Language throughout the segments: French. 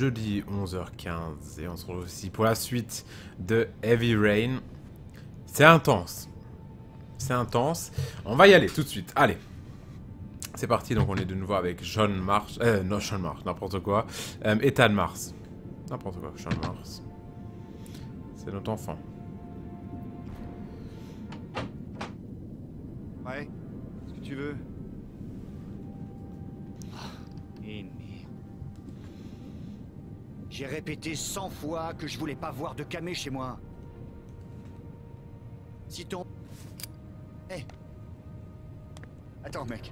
jeudi 11h15 et on se retrouve aussi pour la suite de Heavy Rain. C'est intense. C'est intense. On va y aller tout de suite. Allez. C'est parti, donc on est de nouveau avec Sean Marsh. Euh, non, Sean Marsh, n'importe quoi. Euh, Ethan Mars. N'importe quoi, Sean Mars. C'est notre enfant. Ouais, ce que tu veux. Et merde. J'ai répété 100 fois que je voulais pas voir de camé chez moi. Si ton... Hé Attends, mec.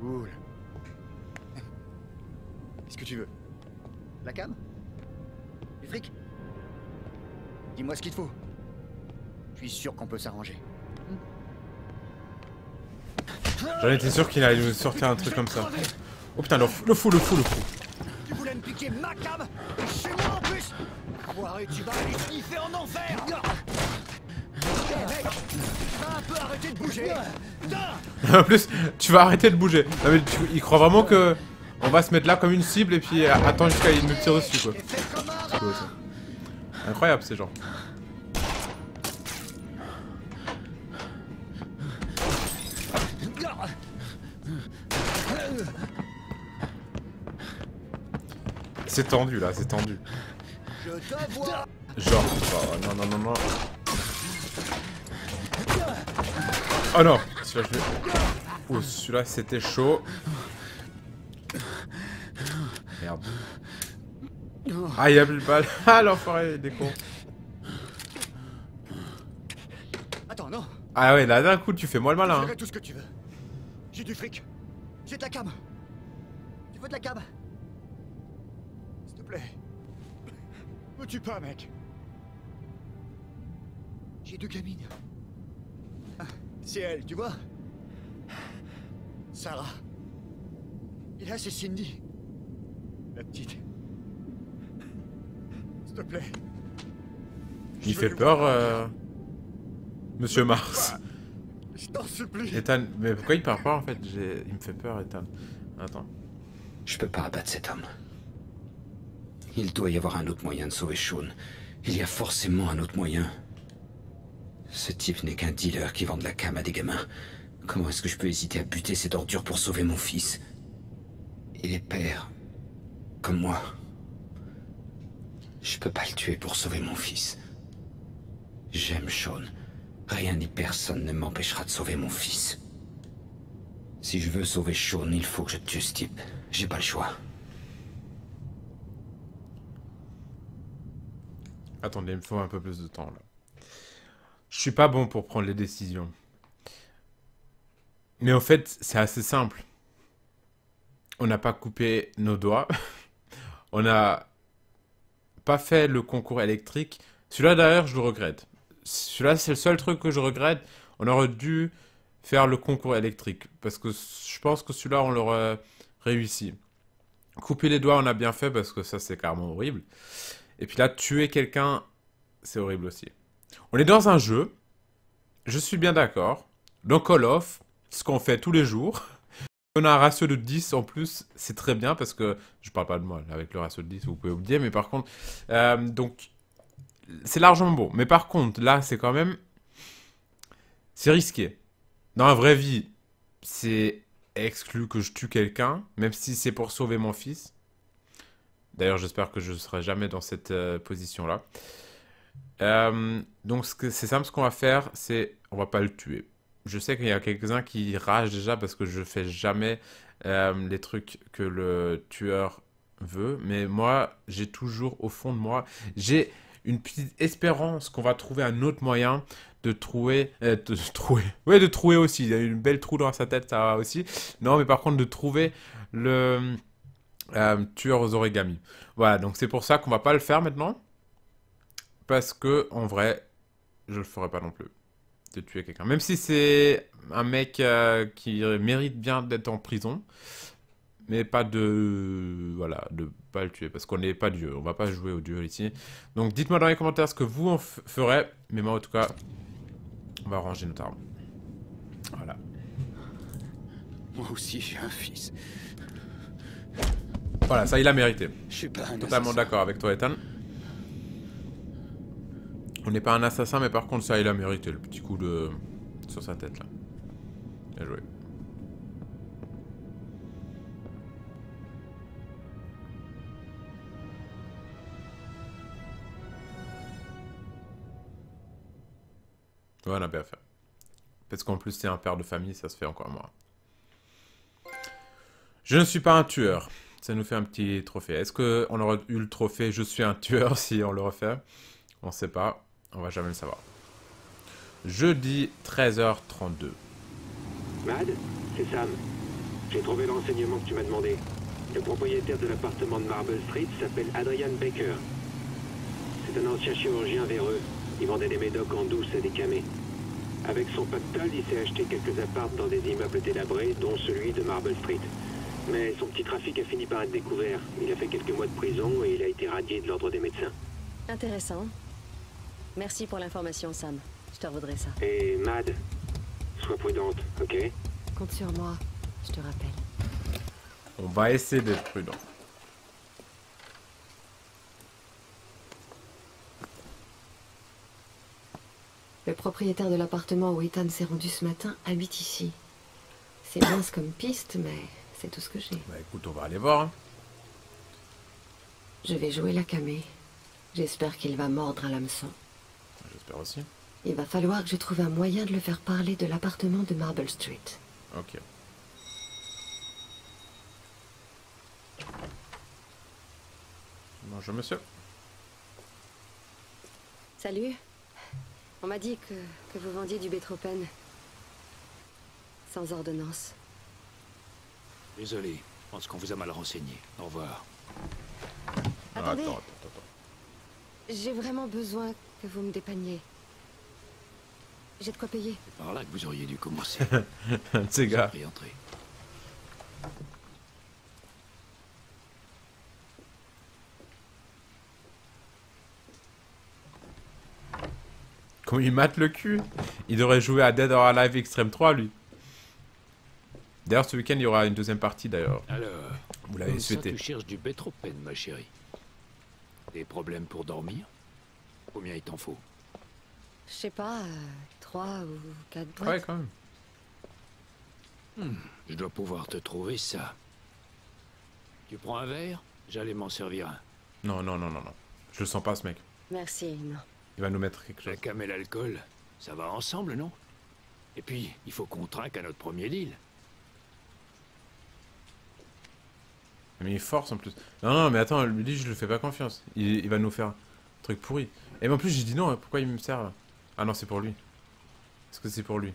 Cool. Qu'est-ce que tu veux? La cam? Du fric Dis-moi ce qu'il te faut. Je suis sûr qu'on peut s'arranger. J'en étais sûr qu'il allait nous sortir un truc comme ça. Oh putain, le fou, le fou, le fou. Me piquer ma cam Chez moi en plus Enfoiré, tu vas aller sniffer en enfer mec Tu vas un peu arrêter de bouger en plus, tu vas arrêter de bouger. Non mais tu- il croit vraiment que on va se mettre là comme une cible et puis euh, attends jusqu'à il nous tire dessus quoi. Incroyable ces gens. C'est tendu là, c'est tendu. Genre, oh, non, non, non, non. Oh non Celui-là, je vais... Oh, celui-là, c'était chaud. Merde. Ah, il a plus de balle. Ah, l'enfoiré, des cons. Attends, non Ah ouais, là, d'un coup, tu fais moi le malin. hein. verrai tout ce que tu veux. J'ai du fric. J'ai de la cam. Tu veux de la cam? Plaît. Me tue pas, mec. J'ai deux gamines. Ah, C'est elle, tu vois Sarah. Et là, c'est Cindy. La petite. S'il te plaît. Il fait peur, euh... Monsieur Mars. Je t'en supplie. Ethan, mais pourquoi il part pas en fait? Il me fait peur, Ethan. Attends. Je peux pas abattre cet homme. Il doit y avoir un autre moyen de sauver Sean. Il y a forcément un autre moyen. Ce type n'est qu'un dealer qui vend de la cam à des gamins. Comment est-ce que je peux hésiter à buter cette ordure pour sauver mon fils? Il est père. Comme moi. Je peux pas le tuer pour sauver mon fils. J'aime Sean. Rien ni personne ne m'empêchera de sauver mon fils. Si je veux sauver Sean, il faut que je tue ce type. J'ai pas le choix. Attendez, il me faut un peu plus de temps là. Je suis pas bon pour prendre les décisions. Mais en fait, c'est assez simple. On n'a pas coupé nos doigts. On n'a pas fait le concours électrique. Celui-là d'ailleurs, je le regrette. Celui-là, c'est le seul truc que je regrette. On aurait dû faire le concours électrique. Parce que je pense que celui-là, on l'aurait réussi. Couper les doigts, on a bien fait parce que ça, c'est carrément horrible. Et puis là, tuer quelqu'un, c'est horrible aussi. On est dans un jeu, je suis bien d'accord. Dans Call of, ce qu'on fait tous les jours. On a un ratio de 10 en plus, c'est très bien parce que je parle pas de moi, avec le ratio de 10, vous pouvez oublier, mais par contre, euh, donc, c'est largement bon. Mais par contre, là, c'est quand même, c'est risqué. Dans la vraie vie, c'est exclu que je tue quelqu'un, même si c'est pour sauver mon fils. D'ailleurs, j'espère que je ne serai jamais dans cette euh, position-là. Euh, donc, c'est simple, ce qu'on va faire, c'est on va pas le tuer. Je sais qu'il y a quelques-uns qui ragent déjà parce que je fais jamais euh, les trucs que le tueur veut. Mais moi, j'ai toujours au fond de moi, j'ai une petite espérance qu'on va trouver un autre moyen de trouver, de trouver, ouais, de trouver aussi. Il y a une belle trou dans sa tête, ça va aussi. Non, mais par contre, de trouver le euh, tueur aux origami. Voilà, donc c'est pour ça qu'on va pas le faire maintenant. Parce que, en vrai, je le ferai pas non plus. De tuer quelqu'un. Même si c'est un mec euh, qui mérite bien d'être en prison. Mais pas de... Voilà, de pas le tuer. Parce qu'on n'est pas Dieu. On va pas jouer au Dieu ici. Donc dites-moi dans les commentaires ce que vous en ferez. Mais moi, en tout cas, on va ranger notre arme. Voilà. Moi aussi, j'ai un fils. Voilà, ça il a mérité. Je suis pas un Totalement d'accord avec toi, Ethan. On n'est pas un assassin, mais par contre, ça il a mérité le petit coup de. sur sa tête là. Bien joué. Ouais, on a bien fait. Parce qu'en plus, c'est un père de famille, ça se fait encore moins. Je ne suis pas un tueur. Ça nous fait un petit trophée. Est-ce qu'on aurait eu le trophée Je suis un tueur si on le refait? On sait pas. On va jamais le savoir. Jeudi 13h32. Mad, c'est Sam. J'ai trouvé l'enseignement que tu m'as demandé. Le propriétaire de l'appartement de Marble Street s'appelle Adrian Baker. C'est un ancien chirurgien véreux. Il vendait des médocs en douce et des. Avec son pactole, il s'est acheté quelques apparts dans des immeubles délabrés, dont celui de Marble Street. Mais son petit trafic a fini par être découvert. Il a fait quelques mois de prison et il a été radié de l'ordre des médecins. Intéressant. Merci pour l'information, Sam. Je te revaudrai ça. Et Mad, sois prudente, ok? Compte sur moi, je te rappelle. On va essayer d'être prudent. Le propriétaire de l'appartement où Ethan s'est rendu ce matin habite ici. C'est mince comme piste, mais c'est tout ce que j'ai. Bah écoute, on va aller voir. hein. Je vais jouer la camée. J'espère qu'il va mordre à l'hameçon. J'espère aussi. Il va falloir que je trouve un moyen de le faire parler de l'appartement de Marble Street. Ok. Bonjour monsieur. Salut. On m'a dit que, que vous vendiez du bétropène. Sans ordonnance. Désolé, je pense qu'on vous a mal renseigné. Au revoir. Attendez. attends, attends, attends. J'ai vraiment besoin que vous me dépanniez. J'ai de quoi payer. C'est par là que vous auriez dû commencer. Un gars. Comment il mate le cul? Il devrait jouer à Dead or Alive Extreme 3 lui. D'ailleurs ce week-end il y aura une deuxième partie d'ailleurs. Alors, Vous l'avez comme ça, souhaité. tu cherches du bétropène, ma chérie. Des problèmes pour dormir? Combien il t'en faut? Je sais pas, euh, trois ou quatre Ouais quand même. Je dois pouvoir te trouver ça. Tu prends un verre? J'allais m'en servir un. Non, non, non, non, non. Je le sens pas ce mec. Merci, non. Il va nous mettre quelque chose. La cam et l'alcool, ça va ensemble, non? Et puis, il faut qu'on trinque à notre premier deal. Mais il force en plus. Non, non, mais attends, lui je le fais pas confiance. Il, il va nous faire un truc pourri. Et en plus j'ai dit non, hein, pourquoi il me sert Ah non, c'est pour lui. Est-ce que c'est pour lui?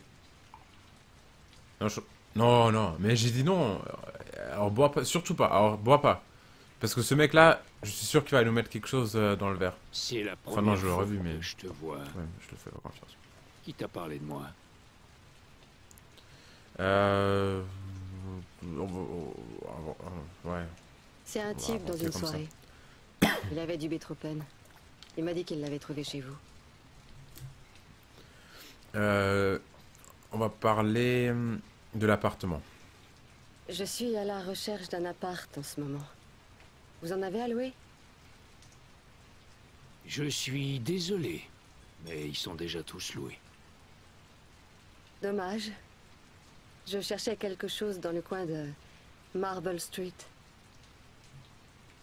Non, je- non, non, mais j'ai dit non. Alors bois pas, surtout pas. Alors bois pas. Parce que ce mec là, je suis sûr qu'il va nous mettre quelque chose euh, dans le verre. C'est la Enfin, première non, je l'aurais fois vu, mais- je te vois. Ouais, je le fais pas confiance. Qui t'a parlé de moi? Euh. Ouais. C'est un type dans une ça. soirée. Il avait du bétropène. Il m'a dit qu'il l'avait trouvé chez vous. Euh, on va parler hum, de l'appartement. Je suis à la recherche d'un appart en ce moment. Vous en avez à louer? Je suis désolé, mais ils sont déjà tous loués. Dommage. Je cherchais quelque chose dans le coin de Marble Street.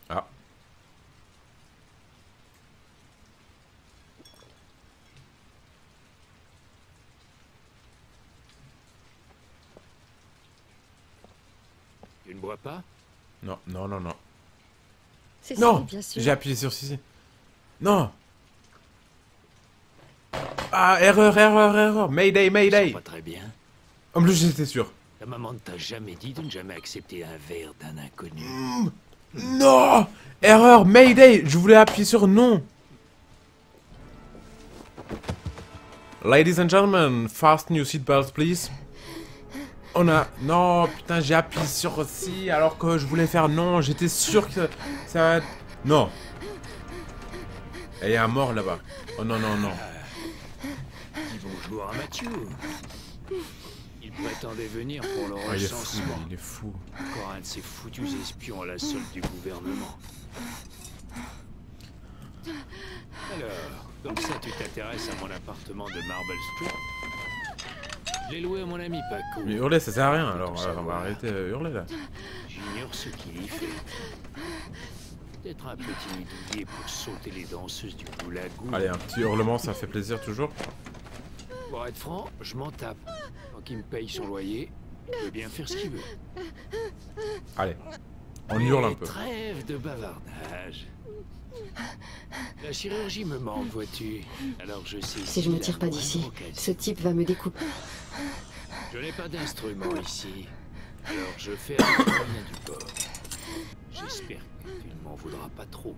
Ah. Tu ne bois pas? Non, non, non, non. C'est Non bien sûr. J'ai appuyé sur ceci. Non Ah, erreur, erreur, erreur. Mayday, mayday. pas très bien. En plus, j'étais sûr. Ta maman ne t'a jamais dit de ne jamais accepter un verre d'un inconnu. Non Erreur, mayday. Je voulais appuyer sur non. Ladies and gentlemen, fasten your seatbelts, please. On a... Non, putain, j'ai appuyé sur si alors que je voulais faire non. J'étais sûr que ça va être... Non. Et il y a un mort là-bas. Oh non, non, non. Ils vont jouer à Mathieu. Prétendait venir pour le Ah, il est fou, recensement. il est fou. Encore un de ces foutus espions à la solde du gouvernement. Alors, comme ça tu t'intéresses à mon appartement de Marble Street? Je l'ai loué à mon ami Paco. Mais hurler, ça sert à rien, alors euh, on va arrêter de hurler là. J'ignore ce qu'il y fait. Peut-être un petit douillet pour sauter les danseuses du boulagou. Allez, un petit hurlement, ça fait plaisir toujours. Pour être franc, je m'en tape. Qu'il me paye son loyer, il peut bien faire ce qu'il veut. Allez, on hurle un peu. Trêve de bavardage. La chirurgie me manque, vois-tu. Alors je sais. Si je me tire pas d'ici, ce type va me découper. Je n'ai pas d'instrument ici. Alors je fais avec les moyens du bord. J'espère que tu ne m'en voudras pas trop.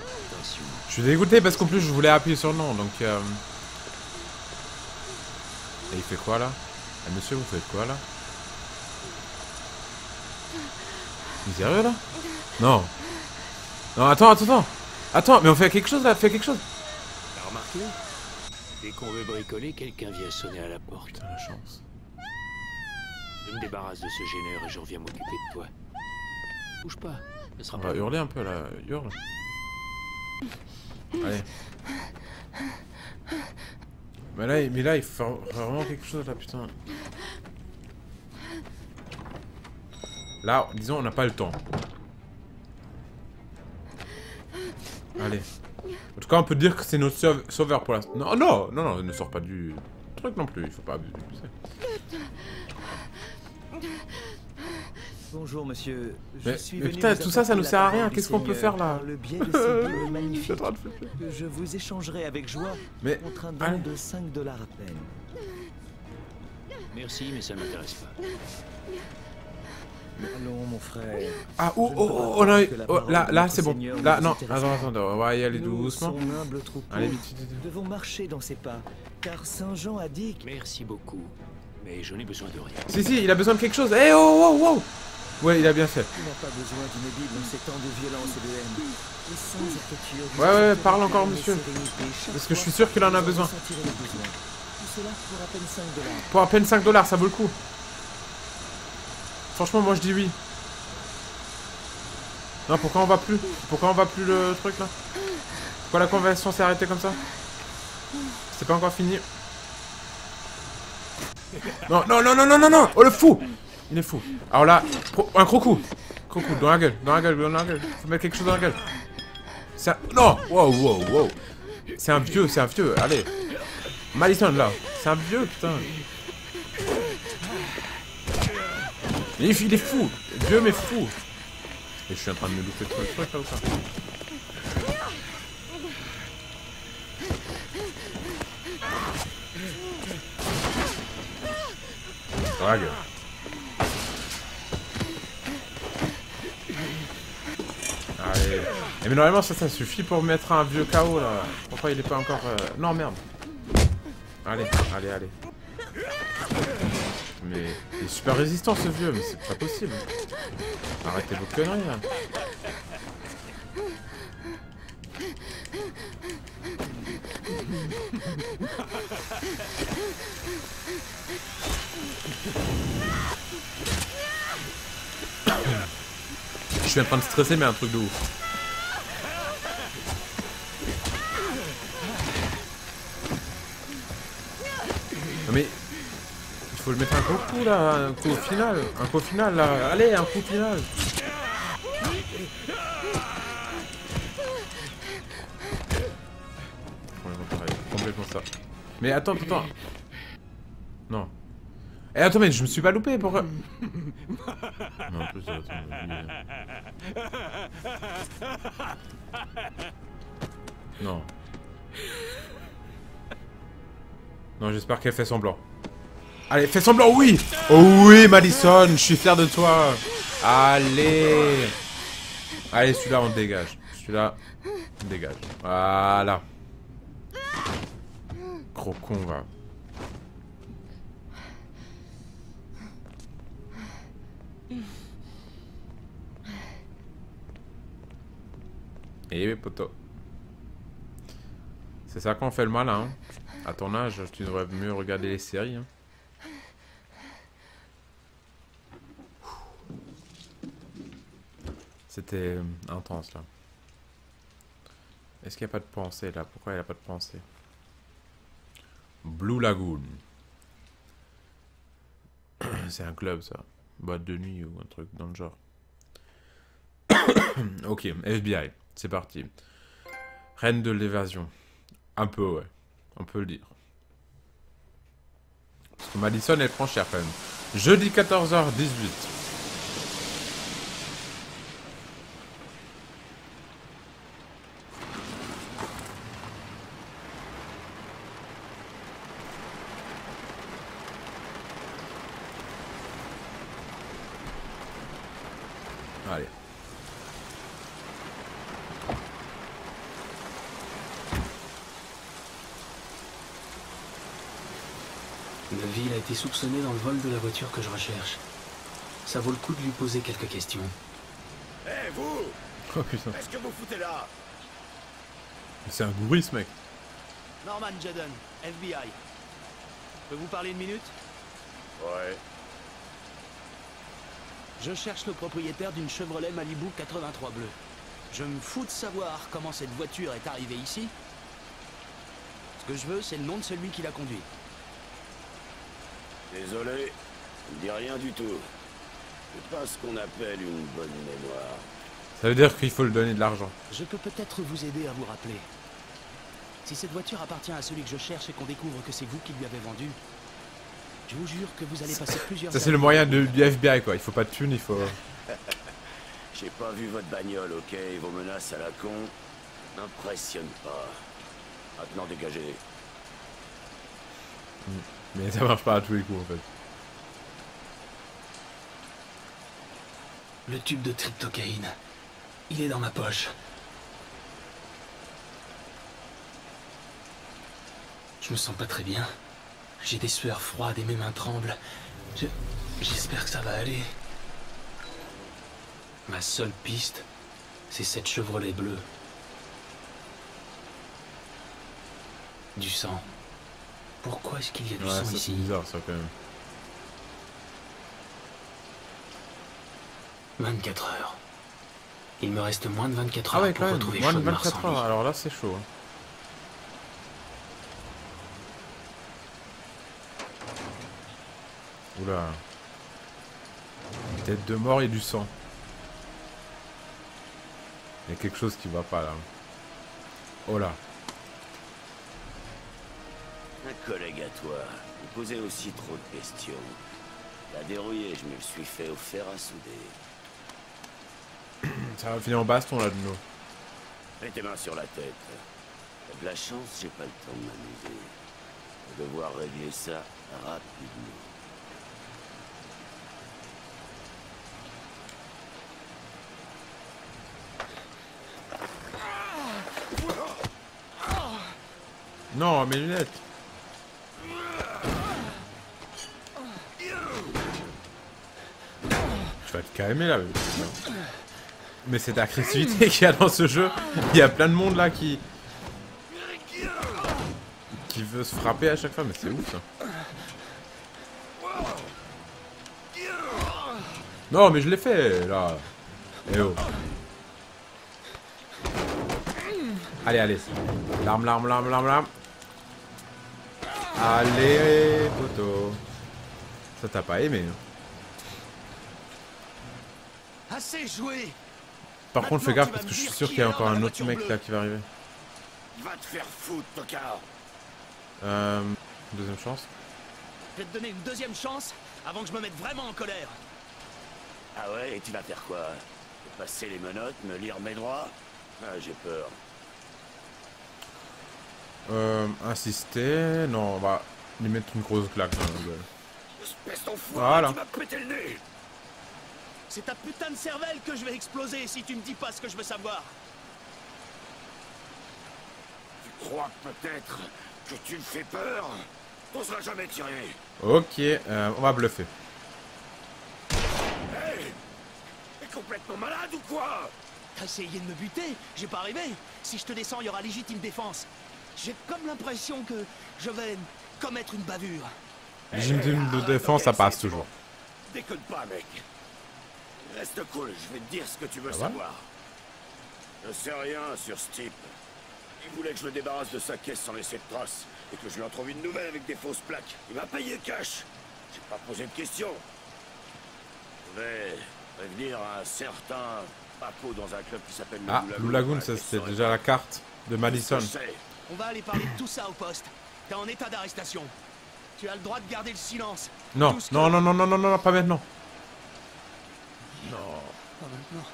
Attention. Je suis dégoûté parce qu'en plus je voulais appuyer sur non, donc... Euh... Et il fait quoi là Eh, Monsieur, vous faites quoi là Vous sérieux là Non. Non, attends, attends, attends. Attends, mais on fait quelque chose là, fais quelque chose. T'as remarqué? Dès qu'on veut bricoler, quelqu'un vient sonner à la porte. Putain, la chance. Je me débarrasse de ce gêneur et je reviens m'occuper de toi. Bouge pas, ce sera On pas va hurler un peu là, hurle. Allez. Mais là, mais là, il faut vraiment quelque chose là, putain. Là, disons, on n'a pas le temps. Allez. En tout cas, on peut dire que c'est notre sauve- sauveur pour l'instant. Non, non, non, non, ne sort pas du truc non plus. Il faut pas abuser. tu sais. Bonjour monsieur, je Mais- suis mais venu putain, tout ça, ça nous sert à rien. Qu'est-ce qu'on peut faire, là le biais de ces billes magnifiques que je vous échangerai avec joie Mais contre un don allez. de 5 dollars à peine. Merci, mais ça m'intéresse pas. Allons mon frère. Ah, oh, ne oh, oh, oh, là, oh, là, c'est bon. Là, ne non, attends, attends, on va y aller Nous, doucement. troupeau, Allez, vite, vite, vite. devons marcher dans ses pas, car Saint Jean a dit que Merci beaucoup. Mais je n'ai besoin de rien. Si, si, il a besoin de quelque chose. Eh, oh, oh, oh Ouais, il a bien fait. tu n'as pas besoin d'une Bible en ces temps de violence et de haine. Les saints Écritures vous Ouais, ouais, parle encore, monsieur. Parce que je suis sûr qu'il en a besoin. pour à peine 5 dollars. Pour à peine 5 dollars, ça vaut le coup. Franchement, moi je dis oui. Non, pourquoi on va plus? Pourquoi on va plus le truc là? Pourquoi la conversation s'est arrêtée comme ça? C'est pas encore fini. Non, non, non, non, non, non, non Oh le fou Il est fou. Alors là, un. Gros coup, dans la gueule, dans la gueule, dans la gueule. Faut mettre quelque chose dans la gueule. C'est un... Non Wow, wow, wow. C'est un vieux, c'est un vieux, allez. Madison là, c'est un vieux putain. Il il est fou, vieux mais fou. Et je suis en train de me louper trop le truc là ou ça Dans la gueule. Allez. Et mais normalement ça, ça suffit pour mettre un vieux KO là. Pourquoi il est pas encore... euh, Non merde. Allez, allez, allez. Mais il est super résistant ce vieux, mais c'est pas possible. Arrêtez vos conneries là. Je suis en train de stresser mais un truc de ouf. Non mais il faut le mettre un coup là, un coup au final, un coup au final là. Allez, un coup final. Complètement ça. Mais attends, attends. Non. Eh attends, mais je me suis pas loupé pour. Non, en plus, euh. Non. Non, j'espère qu'elle fait semblant. Allez, fais semblant, oui Oh oui, Madison, je suis fier de toi Allez Allez, celui-là, on dégage. Celui-là, on dégage. Voilà. Gros con, va. Et oui, poteau. C'est ça qu'on fait le malin. hein. À ton âge, tu devrais mieux regarder les séries. hein. C'était euh, intense là. Est-ce qu'il n'y a pas de pensée là? Pourquoi il n'y a pas de pensée? Blue Lagoon. C'est un club ça. Boîte de nuit ou un truc dans le genre. ok, FBI. C'est parti. Reine de l'évasion. Un peu, ouais. On peut le dire. Parce que Madison, elle prend cher quand même. Jeudi 14h18. Allez. Neville a été soupçonné dans le vol de la voiture que je recherche. Ça vaut le coup de lui poser quelques questions. Eh, vous Oh putain. Qu'est-ce que vous foutez là C'est un gourri ce mec. Norman Jaden, FBI. Peux vous parler une minute Ouais. Je cherche le propriétaire d'une Chevrolet Malibu 83 bleu. Je me fous de savoir comment cette voiture est arrivée ici. Ce que je veux, c'est le nom de celui qui l'a conduit. Désolé, je ne dis rien du tout. C'est pas ce qu'on appelle une bonne mémoire. Ça veut dire qu'il faut lui donner de l'argent. Je peux peut-être vous aider à vous rappeler. Si cette voiture appartient à celui que je cherche et qu'on découvre que c'est vous qui lui avez vendu, je vous jure que vous allez passer plusieurs Ça c'est le moyen de- du FBI quoi. Il faut pas de thunes, il faut... J'ai pas vu votre bagnole, ok Vos menaces à la con n'impressionnent pas. Maintenant dégagez. Mais ça marche pas à tous les coups en fait. Le tube de tryptocaïne. Il est dans ma poche. Je me sens pas très bien. J'ai des sueurs froides et mes mains tremblent. Je- J'espère que ça va aller. Ma seule piste, c'est cette Chevrolet bleue. Du sang. Pourquoi est-ce qu'il y a du Ouais, sang ça c'est ici bizarre ça quand même. 24 heures. Il me reste moins de 24 Ah heures ouais pour retrouver moins de Sean 24 Marsan, lui. heures, alors là c'est chaud. hein. Oula. Tête de mort et du sang. Il y a quelque chose qui va pas là. Oh là. Collègue à toi, il posait aussi trop de questions. T'as dérouillé, je me le suis fait au fer à souder. Ça va finir en baston là de nous. Mets tes mains sur la tête. T'as de la chance, j'ai pas le temps de m'amuser. Je vais devoir régler ça rapidement. Non, mes lunettes. Te là. mais- Mais cette agressivité qu'il y a dans ce jeu, il y a plein de monde là qui. qui veut se frapper à chaque fois, mais c'est ouf ça. Non, mais je l'ai fait là. Eh oh. Allez, allez. L'arme, l'arme, l'arme, l'arme, l'arme. Allez, poteau. Ça t'a pas aimé. hein. Assez joué Par contre, fais gaffe parce que je me suis sûr qui qu'il y a encore un autre mec bleue. là qui va arriver. Va te faire foutre, tocard Euh, deuxième chance. Je vais te donner une deuxième chance avant que je me mette vraiment en colère. Ah ouais, et tu vas faire quoi? Passer les menottes, me lire mes droits? Ah, j'ai peur. Euh, insister. Non, on va lui mettre une grosse claque dans la gueule. Espèce d'enfoiré, Voilà. tu m'as pété le nez C'est ta putain de cervelle que je vais exploser si tu me dis pas ce que je veux savoir. Tu crois peut-être que tu me fais peur T'oseras jamais tirer Ok, euh, on va bluffer. Hey T'es complètement malade ou quoi T'as essayé de me buter J'ai pas rêvé. Si je te descends, il y aura légitime défense. J'ai comme l'impression que je vais commettre une bavure. Légitime de défense, ça passe toujours. Déconne pas, mec. Reste cool, je vais te dire ce que tu veux savoir. Je sais rien sur ce type. Il voulait que je le débarrasse de sa caisse sans laisser de traces, et que je lui en trouve une nouvelle avec des fausses plaques. Il m'a payé cash. J'ai pas posé de questions. Je vais prévenir un certain Paco dans un club qui s'appelle le Ah, Blue Lagoon, ça c'était déjà la carte de Madison. On va aller parler de tout ça au poste. T'es en état d'arrestation. Tu as le droit de garder le silence. Non, non, non, non, non, non, non, pas maintenant. Pas maintenant.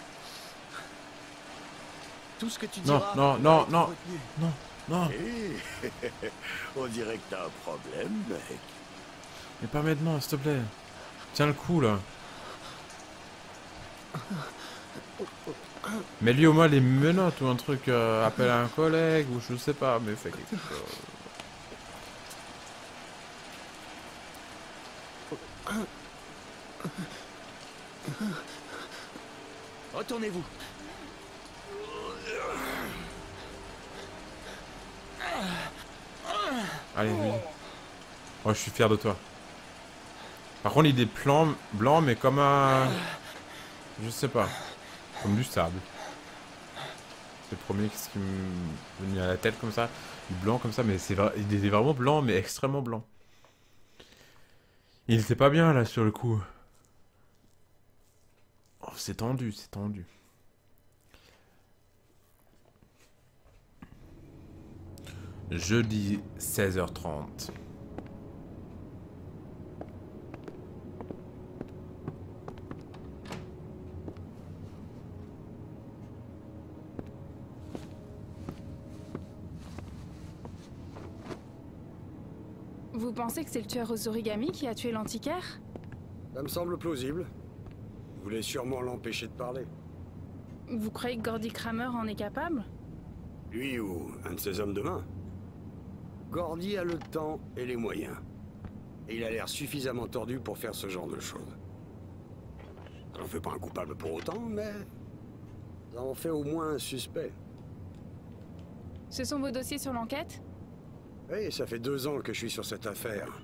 Tout ce que tu Non, diras. non, non, non. retenu. Non, non, Eh, On dirait que t'as un problème, mec. mais pas maintenant, s'il te plaît. Tiens le coup là. Mais lui au moins les menottes ou un truc, euh, appelle un collègue ou je sais pas, mais fais quelque chose. Retournez-vous. Allez. Oh, je suis fier de toi. Par contre, il est blanc, mais comme un... Je sais pas. Comme du sable. C'est le premier qui me venu à la tête comme ça? Il blanc comme ça, mais c'est il est vraiment blanc, mais extrêmement blanc. Il était pas bien là sur le coup. C'est tendu, c'est tendu. Jeudi 16h30. Vous pensez que c'est le tueur aux origamis qui a tué l'antiquaire? Ça me semble plausible. Vous voulez sûrement l'empêcher de parler. Vous croyez que Gordy Kramer en est capable? Lui ou un de ses hommes de main. Gordy a le temps et les moyens. Et il a l'air suffisamment tordu pour faire ce genre de choses. Ça n'en fait pas un coupable pour autant, mais... Ça en fait au moins un suspect. Ce sont vos dossiers sur l'enquête? Oui, ça fait deux ans que je suis sur cette affaire.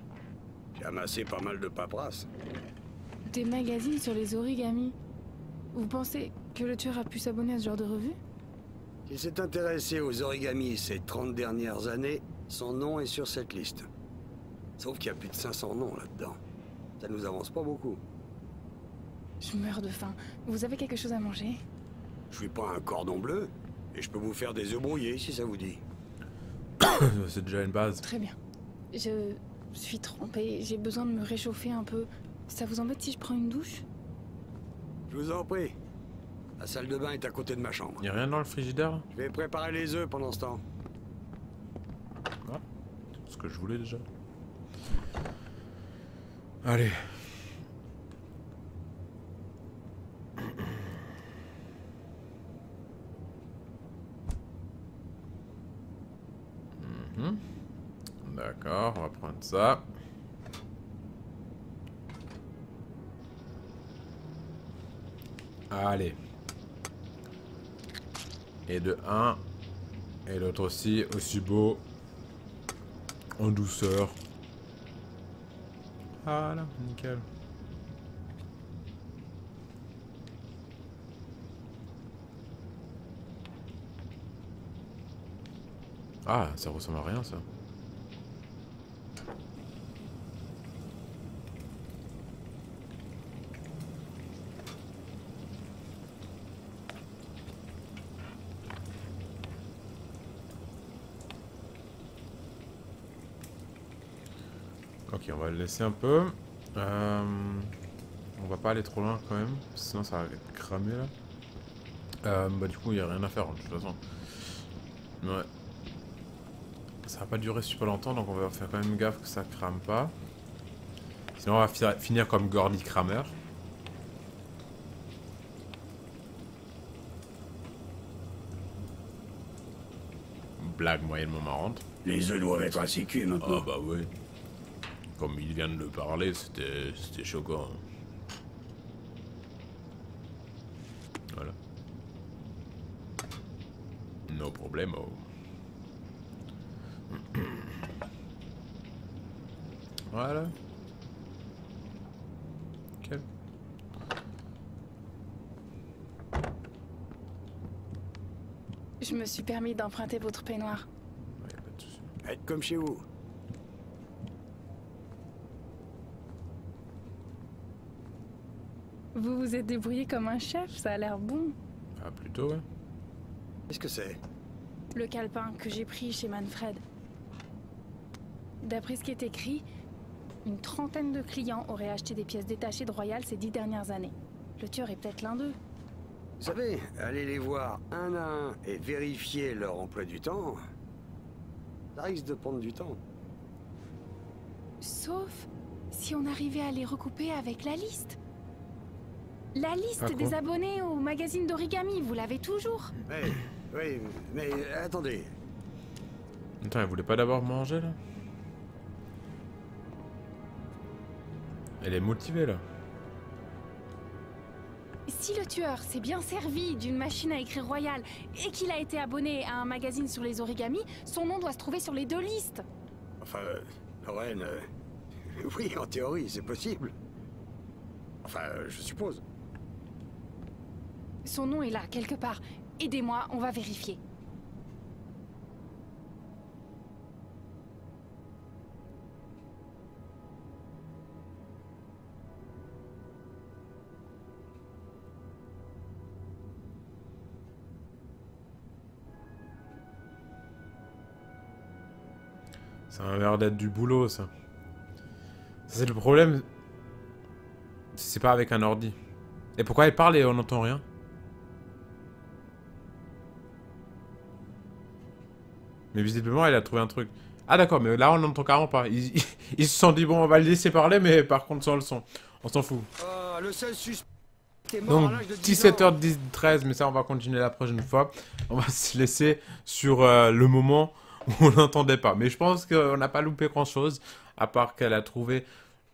J'ai amassé pas mal de paperasse. Des magazines sur les origamis. Vous pensez que le tueur a pu s'abonner à ce genre de revue? S'il s'est intéressé aux origamis ces 30 dernières années, son nom est sur cette liste. Sauf qu'il y a plus de 500 noms là-dedans. Ça nous avance pas beaucoup. Je meurs de faim. Vous avez quelque chose à manger? Je suis pas un cordon bleu, et je peux vous faire des œufs brouillés si ça vous dit. c'est déjà une base. Très bien. Je suis trempée. J'ai besoin de me réchauffer un peu. Ça vous embête si je prends une douche? Je vous en prie. La salle de bain est à côté de ma chambre. Y a rien dans le frigidaire? Je vais préparer les œufs pendant ce temps. Ah, c'est ce que je voulais déjà. Allez. Mhm. D'accord, on va prendre ça. Allez. Et de 1. Et l'autre aussi, aussi beau. En douceur. Voilà, nickel. Ah, ça ressemble à rien ça. Ok, on va le laisser un peu. Euh, on va pas aller trop loin quand même, sinon ça va cramer là. Euh, bah du coup, il n'y a rien à faire de toute façon. Ouais. Ça va pas durer super longtemps, donc on va faire quand même gaffe que ça crame pas. Sinon, on va fi- finir comme Gordy Kramer. Blague moyennement marrante. Les œufs doivent être assez cuits maintenant. Ah bah oui. Comme il vient de le parler, c'était c'était choquant. Voilà. No problemo. Voilà. Ok. Je me suis permis d'emprunter votre peignoir. Être comme chez vous. Vous êtes débrouillé comme un chef, ça a l'air bon. Ah, plutôt, ouais. Qu'est-ce que c'est? Le calepin que j'ai pris chez Manfred. D'après ce qui est écrit, une trentaine de clients auraient acheté des pièces détachées de Royal ces dix dernières années. Le tueur est peut-être l'un d'eux. Vous savez, aller les voir un à un et vérifier leur emploi du temps, ça risque de prendre du temps. Sauf si on arrivait à les recouper avec la liste. La liste Ah, des abonnés au magazine d'origami, vous l'avez toujours Oui, oui, mais attendez. Attends, elle voulait pas d'abord manger, là? Elle est motivée, là. Si le tueur s'est bien servi d'une machine à écrire royale et qu'il a été abonné à un magazine sur les origamis, son nom doit se trouver sur les deux listes. Enfin, euh, Lorraine, euh, oui, en théorie, c'est possible. Enfin, je suppose. Son nom est là, quelque part. Aidez-moi, on va vérifier. Ça a l'air d'être du boulot, ça. C'est le problème. C'est pas avec un ordi. Et pourquoi elle parle et on n'entend rien? Mais visiblement, elle a trouvé un truc. Ah d'accord, mais là, on n'entend carrément pas. Ils, ils- ils se sont dit, bon, on va le laisser parler, mais par contre, sans le son. On s'en fout. Le seul suspect Donc, à l'âge de 10 ans. 17h10, 13, mais ça, on va continuer la prochaine fois. On va se laisser sur euh, le moment où on n'entendait pas. Mais je pense qu'on n'a pas loupé grand-chose, à part qu'elle a trouvé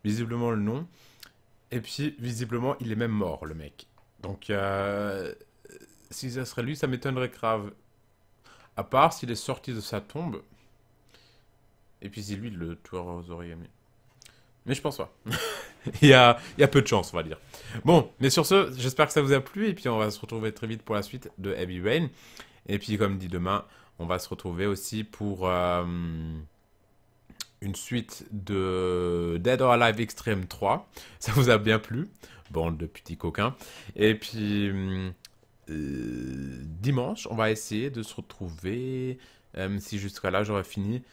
visiblement le nom. Et puis, visiblement, il est même mort, le mec. Donc, euh, si ça serait lui, ça m'étonnerait grave. À part s'il est sorti de sa tombe. Et puis, c'est lui le tueur aux origami. Mais je pense pas. il, y a, il y a peu de chance, on va dire. Bon, mais sur ce, j'espère que ça vous a plu. Et puis, on va se retrouver très vite pour la suite de Heavy Rain. Et puis, comme dit demain, on va se retrouver aussi pour euh, une suite de Dead or Alive Extreme 3. Ça vous a bien plu Bande de petits coquins. Et puis, hum, dimanche, on va essayer de se retrouver. euh, si jusqu'à là, j'aurais fini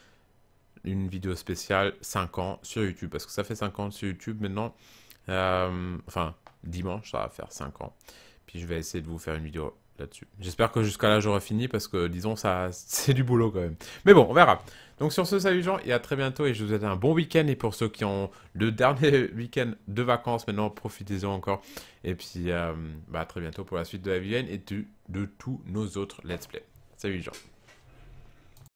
une vidéo spéciale 5 ans sur YouTube. Parce que ça fait 5 ans sur YouTube maintenant. Euh, enfin, dimanche, ça va faire 5 ans. Puis je vais essayer de vous faire une vidéo là-dessus. J'espère que jusqu'à là, j'aurai fini. Parce que, disons, ça, c'est du boulot quand même. Mais bon, on verra. Donc sur ce, salut gens, et à très bientôt. Et je vous souhaite un bon week-end. Et pour ceux qui ont le dernier week-end de vacances, maintenant, profitez-en encore. Et puis, euh, bah, à très bientôt pour la suite de la VN et de, de tous nos autres Let's Play. Salut gens.